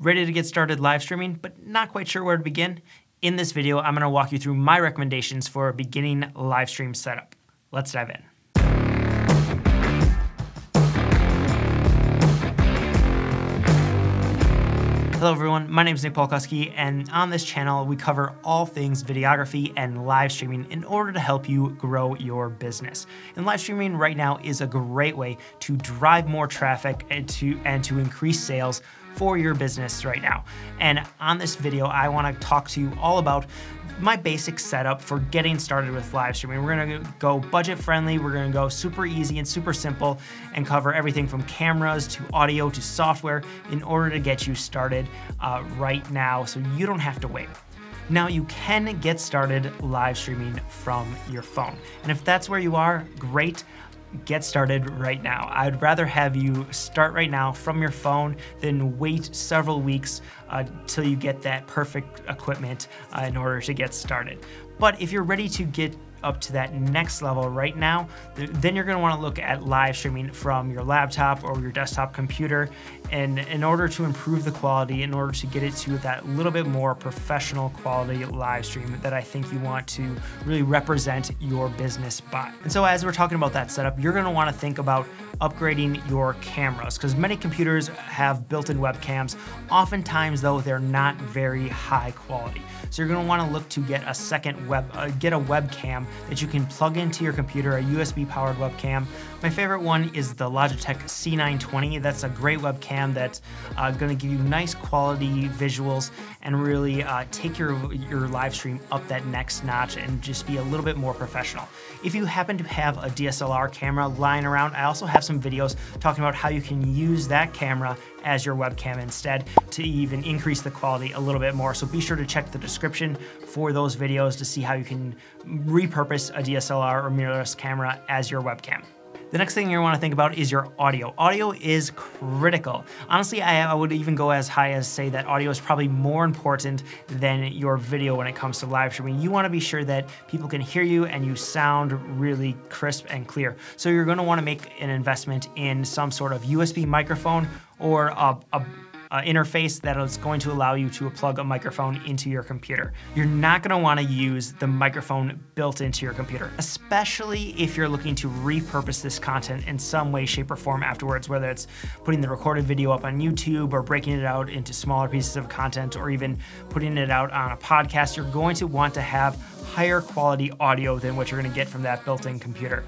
Ready to get started live streaming, but not quite sure where to begin? In this video, I'm gonna walk you through my recommendations for a beginning live stream setup. Let's dive in. Hello everyone, my name is Nick Palkowski, and on this channel we cover all things videography and live streaming in order to help you grow your business. And live streaming right now is a great way to drive more traffic and to, and to increase sales for your business right now. And on this video, I wanna talk to you all about my basic setup for getting started with live streaming. We're gonna go budget friendly, we're gonna go super easy and super simple and cover everything from cameras to audio to software in order to get you started uh, right now so you don't have to wait. Now you can get started live streaming from your phone. And if that's where you are, great get started right now. I'd rather have you start right now from your phone than wait several weeks uh, till you get that perfect equipment uh, in order to get started. But if you're ready to get up to that next level right now, then you're want to look at live streaming from your laptop or your desktop computer. And in order to improve the quality, in order to get it to that little bit more professional quality live stream that I think you want to really represent your business by. And so as we're talking about that setup, you're want to think about upgrading your cameras because many computers have built-in webcams. Oftentimes though, they're not very high quality. So you're gonna wanna look to get a second web, uh, get a webcam that you can plug into your computer, a USB powered webcam. My favorite one is the Logitech C920. That's a great webcam that's uh, gonna give you nice quality visuals and really uh, take your, your live stream up that next notch and just be a little bit more professional. If you happen to have a DSLR camera lying around, I also have some videos talking about how you can use that camera as your webcam instead to even increase the quality a little bit more. So be sure to check the description for those videos to see how you can repurpose a DSLR or mirrorless camera as your webcam. The next thing you want to think about is your audio. Audio is critical. Honestly, I, I, would even go as high as say that audio is probably more important than your video when it comes to live streaming. You want to be sure that people can hear you and you sound really crisp and clear. So you're going to want to make an investment in some sort of USB microphone or a, a uh, interface that is going to allow you to plug a microphone into your computer. You're not gonna wanna use the microphone built into your computer, especially if you're looking to repurpose this content in some way, shape, or form afterwards, whether it's putting the recorded video up on YouTube or breaking it out into smaller pieces of content or even putting it out on a podcast, you're going to want to have higher quality audio than what you're gonna get from that built-in computer.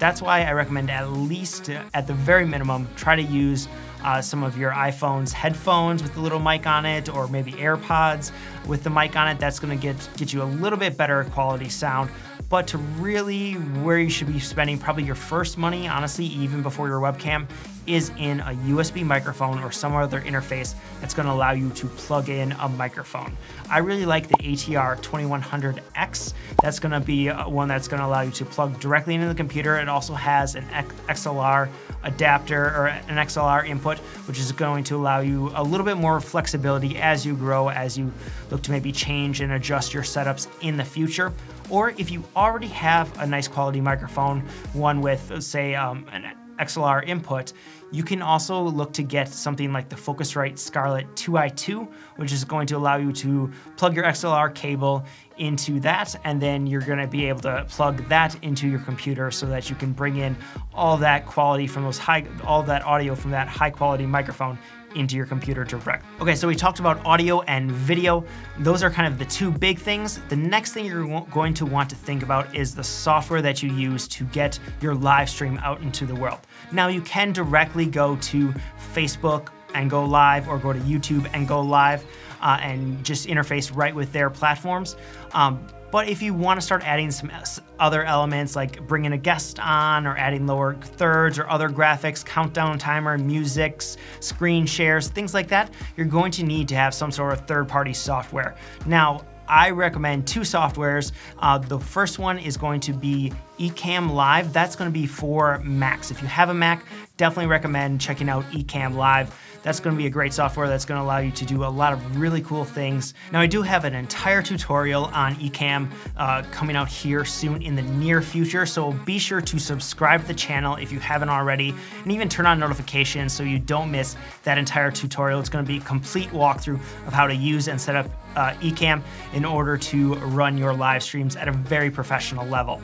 That's why I recommend at least, at the very minimum, try to use uh, some of your iPhone's headphones with the little mic on it, or maybe AirPods with the mic on it. That's gonna get, get you a little bit better quality sound. But to really where you should be spending probably your first money, honestly, even before your webcam, is in a USB microphone or some other interface that's gonna allow you to plug in a microphone. I really like the ATR 2100X. That's gonna be uh, one that's gonna allow you to plug directly into the computer. It also has an XLR adapter or an XLR input, which is going to allow you a little bit more flexibility as you grow, as you look to maybe change and adjust your setups in the future. Or if you already have a nice quality microphone, one with say um, an XLR input, you can also look to get something like the Focusrite Scarlett 2i2, which is going to allow you to plug your XLR cable into that, and then you're gonna be able to plug that into your computer so that you can bring in all that quality from those high, all that audio from that high quality microphone into your computer direct. Okay, so we talked about audio and video. Those are kind of the two big things. The next thing you're going to want to think about is the software that you use to get your live stream out into the world. Now you can directly go to Facebook and go live or go to YouTube and go live uh, and just interface right with their platforms. Um, but if you want to start adding some other elements like bringing a guest on or adding lower thirds or other graphics, countdown timer, musics, screen shares, things like that, you're going to need to have some sort of third-party software. Now, I recommend two softwares. Uh, the first one is going to be Ecamm Live. That's going to be for Macs. If you have a Mac, definitely recommend checking out Ecamm Live. That's going to be a great software that's going to allow you to do a lot of really cool things. Now, I do have an entire tutorial on Ecamm uh, coming out here soon in the near future, so be sure to subscribe to the channel if you haven't already, and even turn on notifications so you don't miss that entire tutorial. It's going to be a complete walkthrough of how to use and set up uh, Ecamm in order to run your live streams at a very professional level.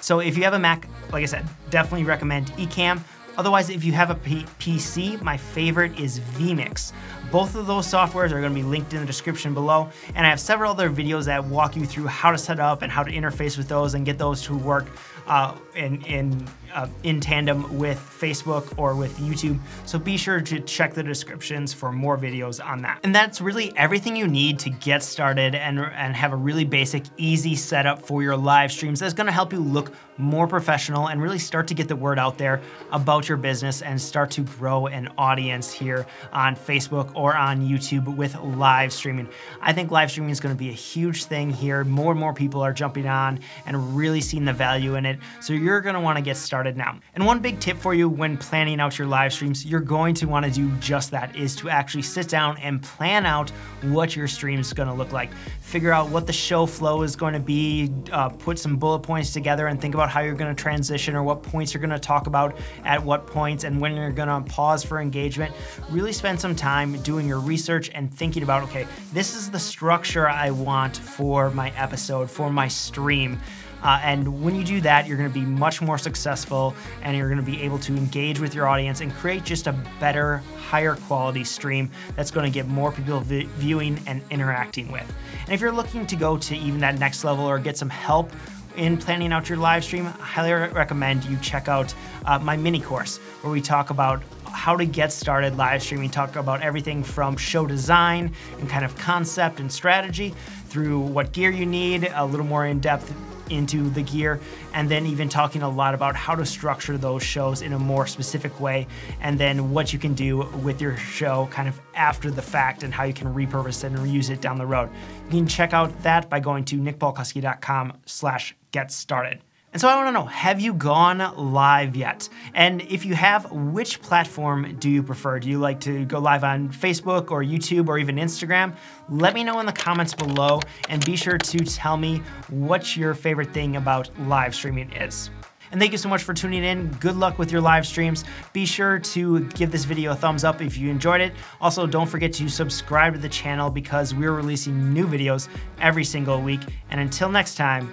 So if you have a Mac, like I said, definitely recommend Ecamm. Otherwise, if you have a P PC, my favorite is vMix. Both of those softwares are gonna be linked in the description below, and I have several other videos that walk you through how to set up and how to interface with those and get those to work uh, in, in, uh, in tandem with Facebook or with YouTube. So be sure to check the descriptions for more videos on that. And that's really everything you need to get started and, and have a really basic, easy setup for your live streams that's gonna help you look more professional and really start to get the word out there about your business and start to grow an audience here on Facebook or on YouTube with live streaming. I think live streaming is going to be a huge thing here. More and more people are jumping on and really seeing the value in it. So you're want to get started now. And one big tip for you when planning out your live streams, you're going to want to do just that is to actually sit down and plan out what your stream is going to look like. Figure out what the show flow is going to be, uh, put some bullet points together and think about how you're to transition or what points you're to talk about at what points and when you're to pause for engagement. Really spend some time doing your research and thinking about, okay, this is the structure I want for my episode, for my stream. Uh, and when you do that, you're going to be much more successful and you're going to be able to engage with your audience and create just a better, higher quality stream that's going to get more people vi- viewing and interacting with. And if you're looking to go to even that next level or get some help in planning out your live stream, I highly recommend you check out uh, my mini course where we talk about how to get started live streaming, talk about everything from show design and kind of concept and strategy through what gear you need, a little more in depth into the gear, and then even talking a lot about how to structure those shows in a more specific way, and then what you can do with your show kind of after the fact and how you can repurpose it and reuse it down the road. You can check out that by going to nickpalkowski.com slash get started. And so I wanna know, have you gone live yet? And if you have, which platform do you prefer? Do you like to go live on Facebook or YouTube or even Instagram? Let me know in the comments below and be sure to tell me what your favorite thing about live streaming is. And thank you so much for tuning in. Good luck with your live streams. Be sure to give this video a thumbs up if you enjoyed it. Also, don't forget to subscribe to the channel because we're releasing new videos every single week. And until next time,